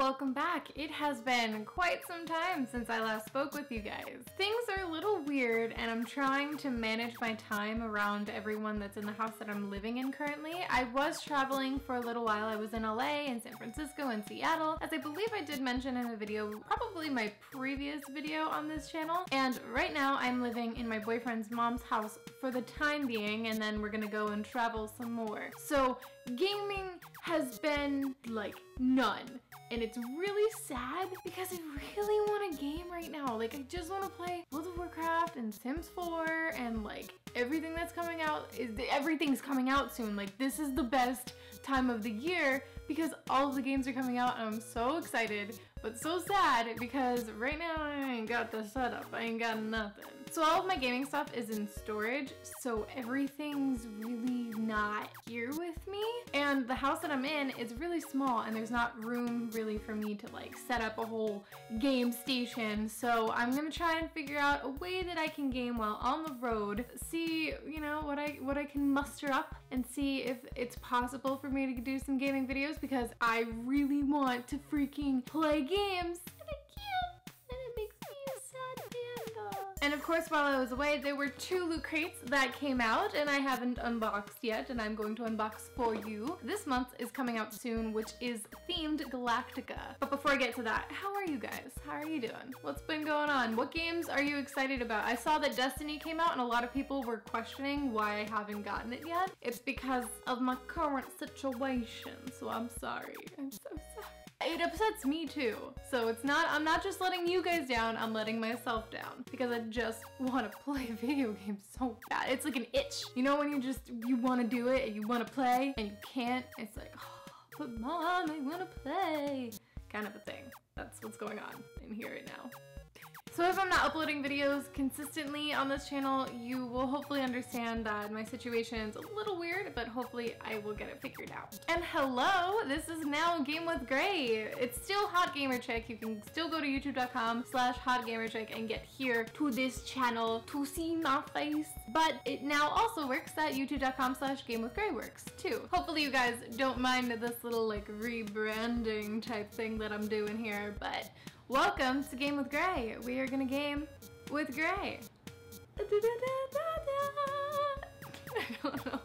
Welcome back. It has been quite some time since I last spoke with you guys. Things are a little weird and I'm trying to manage my time around everyone that's in the house that I'm living in currently. I was traveling for a little while. I was in LA and San Francisco and Seattle, as I believe I did mention in a video, probably my previous video on this channel. And right now I'm living in my boyfriend's mom's house for the time being and then we're gonna go and travel some more. So gaming has been like none and it's really sad because I really want a game right now. Like I just want to play World of Warcraft and Sims 4 and like everything that's coming out is everything's coming out soon. Like this is the best time of the year because all of the games are coming out and I'm so excited but so sad because right now I ain't got the setup. I ain't got nothing. So all of my gaming stuff is in storage, so everything's really not here with me. And the house that I'm in is really small and there's not room really for me to like set up a whole game station. So I'm gonna try and figure out a way that I can game while on the road, see, you know, what I what I can muster up and see if it's possible for me to do some gaming videos because I really want to freaking play games And of course, while I was away, there were two loot crates that came out and I haven't unboxed yet and I'm going to unbox for you. This month is coming out soon, which is themed Galactica. But before I get to that, how are you guys? How are you doing? What's been going on? What games are you excited about? I saw that Destiny came out and a lot of people were questioning why I haven't gotten it yet. It's because of my current situation, so I'm sorry. I'm so sorry. It upsets me too. So it's not, I'm not just letting you guys down, I'm letting myself down because I just want to play video games so bad. It's like an itch. You know when you just, you want to do it and you want to play and you can't? It's like, oh, but mom, I want to play. Kind of a thing. That's what's going on in here right now. So if I'm not uploading videos consistently on this channel, you will hopefully understand that my situation is a little weird, but hopefully I will get it figured out. And hello, this is now Game with Gray. It's still Hot Gamer Chick. You can still go to youtube.com slash hotgamerchick and get here to this channel to see my face. But it now also works at youtube.com slash game with gray works too. Hopefully you guys don't mind this little like rebranding type thing that I'm doing here, but Welcome to Game with Gray. We are gonna game with Gray. I don't know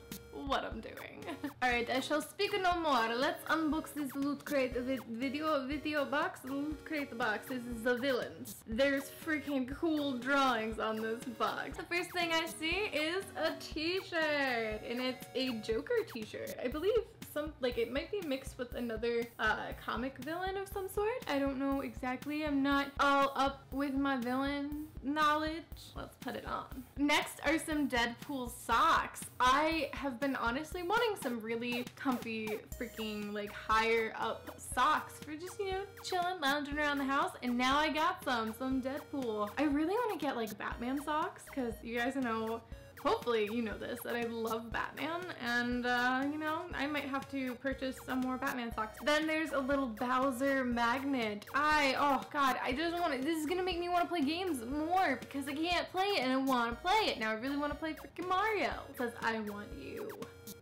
what I'm doing. Alright, I shall speak no more. Let's unbox this loot crate video video box. Loot crate box. This is the villains. There's freaking cool drawings on this box. The first thing I see is a t-shirt. And it's a Joker t-shirt. I believe some, like it might be mixed with another uh, comic villain of some sort. I don't know exactly. I'm not all up with my villain knowledge. Let's put it on. Next are some Deadpool socks. I have been honestly wanting some really comfy freaking like higher up socks for just, you know, chilling, lounging around the house. And now I got some, some Deadpool. I really want to get like Batman socks because you guys know hopefully you know this, that I love Batman, and uh, you know, I might have to purchase some more Batman socks. Then there's a little Bowser magnet. I, oh god, I just want to, this is gonna make me want to play games more because I can't play it and I want to play it. Now I really want to play freaking Mario because I want you.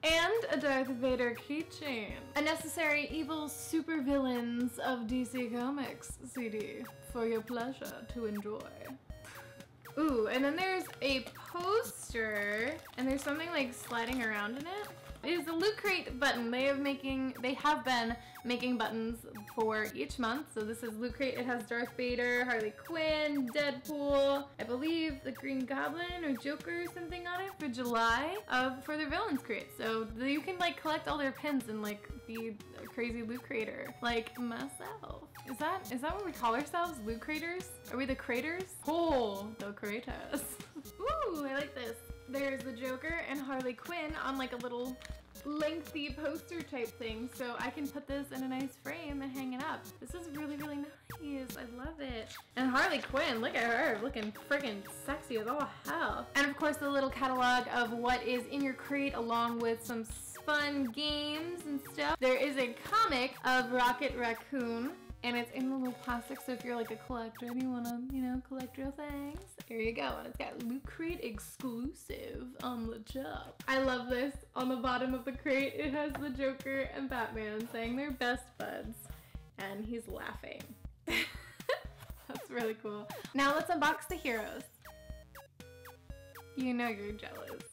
And a Darth Vader keychain. A Necessary Evil Supervillains of DC Comics CD for your pleasure to enjoy. Ooh, and then there's a poster, and there's something like sliding around in it. It is a Loot Crate button. They have making they have been making buttons for each month. So this is Loot Crate. It has Darth Vader, Harley Quinn, Deadpool, I believe the Green Goblin or Joker or something on it for July of for their villains crate. So you can like collect all their pins and like be a crazy loot creator like myself. Is that is that what we call ourselves? Loot creators? Are we the craters? Oh, the craters. Ooh, I like this. There's the Joker and Harley Quinn on like a little lengthy poster type thing so I can put this in a nice frame and hang it up. This is really, really nice. I love it. And Harley Quinn, look at her looking freaking sexy as all hell. And of course the little catalog of what is in your crate along with some fun games and stuff. There is a comic of Rocket Raccoon and it's in the little plastic so if you're like a collector and you want to you know collect real things here you go and it's got loot crate exclusive on the top i love this on the bottom of the crate it has the joker and batman saying they're best buds and he's laughing. That's really cool. Now let's unbox the heroes. You know you're jealous.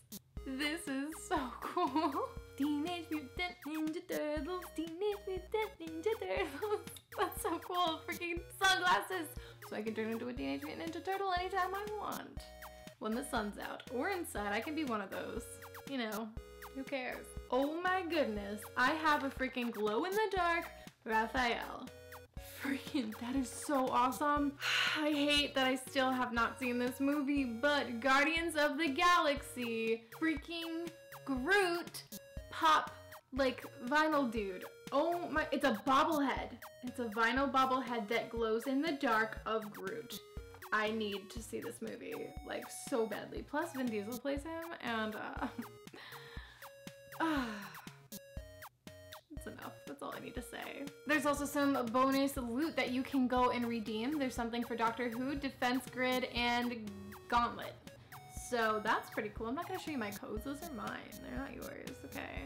This is so cool. Teenage Mutant Ninja Turtles, Teenage Mutant Ninja Turtles. That's so cool. Freaking sunglasses. So I can turn into a Teenage Mutant Ninja Turtle anytime I want. When the sun's out. Or inside. I can be one of those. You know, who cares? Oh my goodness. I have a freaking glow in the dark Raphael. Freaking, that is so awesome. I hate that I still have not seen this movie, but Guardians of the Galaxy, freaking Groot, pop, like, vinyl dude. Oh my, it's a bobblehead. It's a vinyl bobblehead that glows in the dark of Groot. I need to see this movie, like, so badly. Plus, Vin Diesel plays him, and, uh, That's enough. That's all I need to say. There's also some bonus loot that you can go and redeem. There's something for Doctor Who, Defense Grid, and Gauntlet. So that's pretty cool. I'm not gonna show you my codes. Those are mine. They're not yours, okay?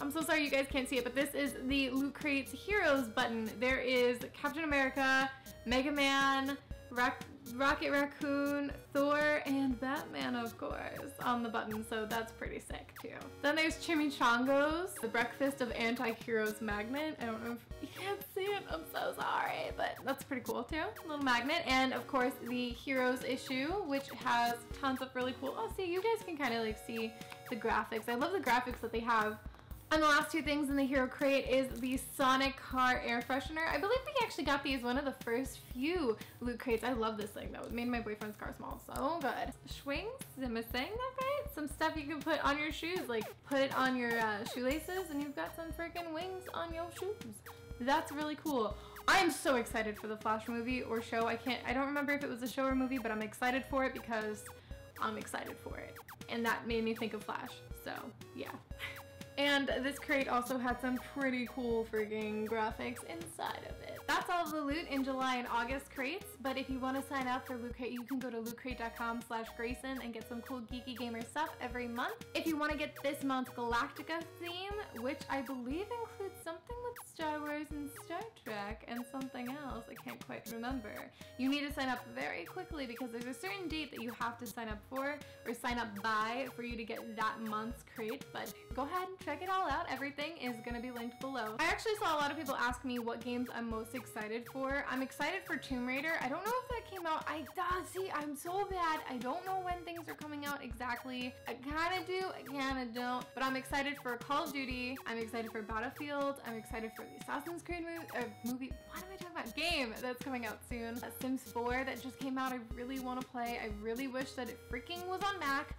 I'm so sorry you guys can't see it, but this is the Loot Crates Heroes button. There is Captain America, Mega Man, Rocket Raccoon, Thor, and Batman, of course, on the button, so that's pretty sick, too. Then there's Chimichango's, the Breakfast of Anti-Heroes magnet. I don't know if you can't see it, I'm so sorry, but that's pretty cool, too. Little magnet. And, of course, the Heroes issue, which has tons of really cool... Oh, see, you guys can kind of, like, see the graphics. I love the graphics that they have and the last two things in the hero crate is the Sonic Car Air Freshener. I believe we actually got these one of the first few loot crates. I love this thing though. It made my boyfriend's car small. So good. Shwings? Am I saying that right? Some stuff you can put on your shoes. Like put it on your uh, shoelaces and you've got some freaking wings on your shoes. That's really cool. I am so excited for the Flash movie or show. I can't, I don't remember if it was a show or movie, but I'm excited for it because I'm excited for it. And that made me think of Flash. So yeah. And this crate also had some pretty cool frigging graphics inside of it. That's all the loot in July and August crates, but if you want to sign up for Loot Crate, you can go to lootcrate.com slash Grayson and get some cool geeky gamer stuff every month. If you want to get this month's Galactica theme, which I believe includes something with Star Wars and Star Trek and something else, I can't quite remember. You need to sign up very quickly because there's a certain date that you have to sign up for or sign up by for you to get that month's crate, but go ahead and check it all out. Everything is going to be linked below. I actually saw a lot of people ask me what games I'm most excited for. I'm excited for Tomb Raider. I don't know if that came out. I uh, see, I'm so bad. I don't know when things are coming out exactly. I kind of do, I kind of don't. But I'm excited for Call of Duty. I'm excited for Battlefield. I'm excited for the Assassin's Creed movie. Uh, movie. What am I talking about? Game that's coming out soon. Uh, Sims 4 that just came out. I really want to play. I really wish that it freaking was on Mac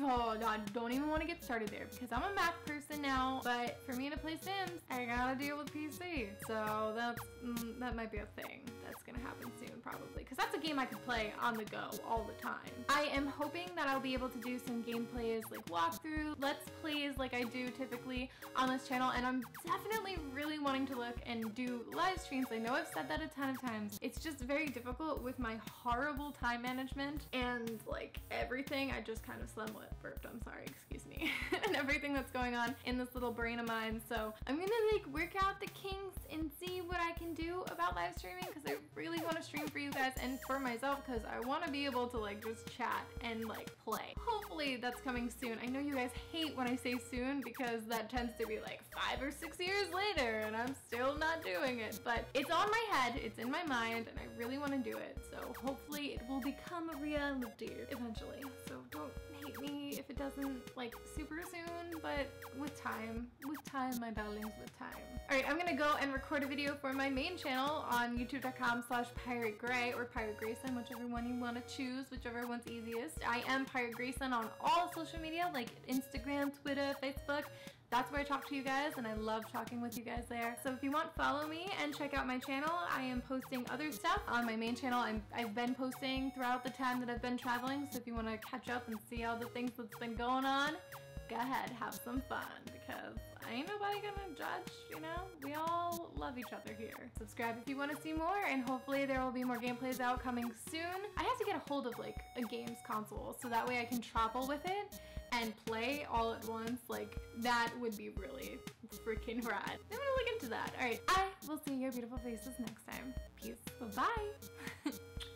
oh god, don't even want to get started there because I'm a Mac person now, but for me to play Sims, I gotta deal with PC. So that's, mm, that might be a thing that's gonna happen soon probably because that's game I could play on the go all the time. I am hoping that I'll be able to do some gameplays like walkthrough, let's plays like I do typically on this channel and I'm definitely really wanting to look and do live streams. I know I've said that a ton of times. It's just very difficult with my horrible time management and like everything. I just kind of somewhat burped, I'm sorry, excuse me, and everything that's going on in this little brain of mine. So I'm gonna like work out the kinks and see what I can do about live streaming because I really want to stream for you guys and for myself because I want to be able to like just chat and like play. Hopefully that's coming soon. I know you guys hate when I say soon because that tends to be like five or six years later and I'm still not doing it, but it's on my head, it's in my mind, and I really want to do it. So hopefully it will become a reality eventually. So don't me if it doesn't like super soon, but with time, with time, my darlings, with time. All right, I'm gonna go and record a video for my main channel on youtube.com slash Pirate Gray or Pirate Grayson, whichever one you wanna choose, whichever one's easiest. I am Pirate Grayson on all social media like Instagram, Twitter, Facebook, that's where I talk to you guys and I love talking with you guys there. So if you want, follow me and check out my channel. I am posting other stuff on my main channel. i have been posting throughout the time that I've been traveling. So if you want to catch up and see all the things that's been going on, go ahead, have some fun because I ain't nobody gonna judge, you know? We all love each other here. Subscribe if you want to see more, and hopefully there will be more gameplays out coming soon. I have to get a hold of like a games console so that way I can travel with it and play all at once. Like that would be really freaking rad. I'm gonna look into that. All right, I will see your beautiful faces next time. Peace. Bye-bye.